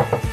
you